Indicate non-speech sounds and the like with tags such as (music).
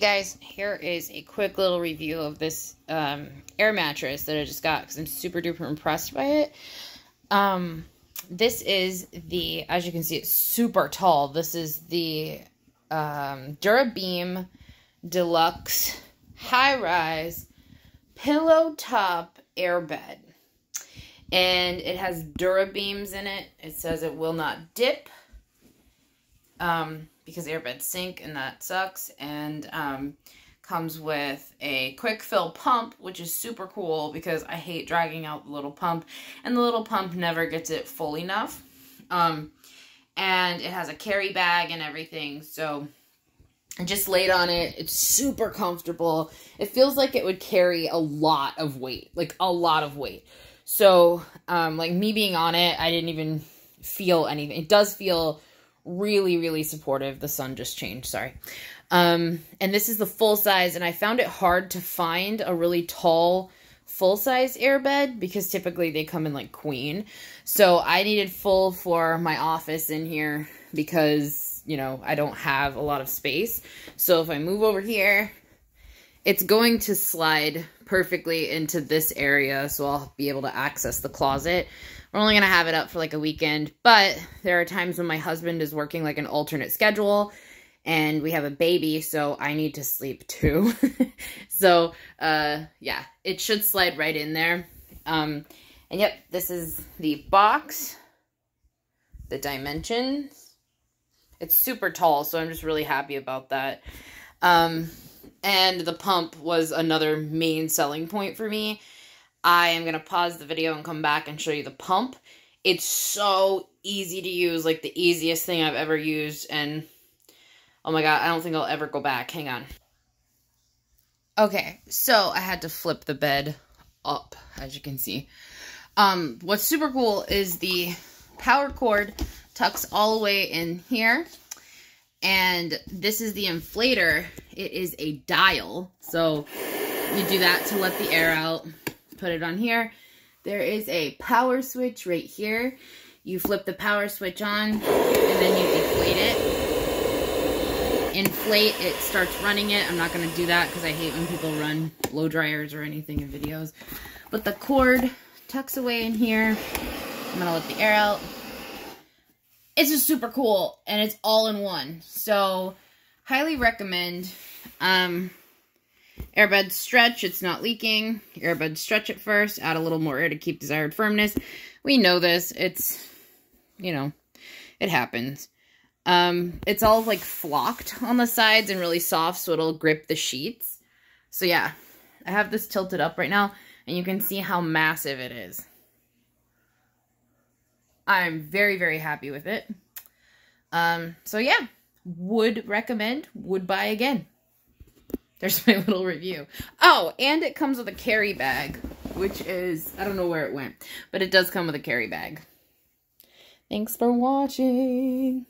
guys, here is a quick little review of this um, air mattress that I just got because I'm super duper impressed by it. Um, this is the, as you can see, it's super tall. This is the um, Durabeam Deluxe High Rise Pillow Top Airbed. And it has Durabeams in it. It says it will not dip. Um, because airbeds sink and that sucks. And um, comes with a quick fill pump, which is super cool because I hate dragging out the little pump. And the little pump never gets it full enough. Um, and it has a carry bag and everything. So I just laid on it. It's super comfortable. It feels like it would carry a lot of weight, like a lot of weight. So, um, like me being on it, I didn't even feel anything. It does feel really, really supportive. The sun just changed, sorry. Um, and this is the full size, and I found it hard to find a really tall full size airbed because typically they come in like queen. So I needed full for my office in here because, you know, I don't have a lot of space. So if I move over here, it's going to slide perfectly into this area so I'll be able to access the closet. We're only going to have it up for like a weekend, but there are times when my husband is working like an alternate schedule and we have a baby, so I need to sleep too. (laughs) so, uh, yeah, it should slide right in there. Um, and yep, this is the box, the dimensions. It's super tall, so I'm just really happy about that. Um, and the pump was another main selling point for me. I am going to pause the video and come back and show you the pump. It's so easy to use, like the easiest thing I've ever used. And oh my god, I don't think I'll ever go back. Hang on. Okay, so I had to flip the bed up, as you can see. Um, what's super cool is the power cord tucks all the way in here. And this is the inflator. It is a dial. So you do that to let the air out put it on here. There is a power switch right here. You flip the power switch on and then you deflate it. Inflate, it starts running it. I'm not going to do that because I hate when people run blow dryers or anything in videos. But the cord tucks away in here. I'm going to let the air out. It's just super cool and it's all in one. So, highly recommend. Um, Airbed stretch, it's not leaking. Airbed stretch it first, add a little more air to keep desired firmness. We know this. It's, you know, it happens. Um, it's all like flocked on the sides and really soft so it'll grip the sheets. So yeah, I have this tilted up right now and you can see how massive it is. I'm very, very happy with it. Um, so yeah, would recommend, would buy again. There's (laughs) my little review. Oh, and it comes with a carry bag, which is, I don't know where it went, but it does come with a carry bag. Thanks for watching.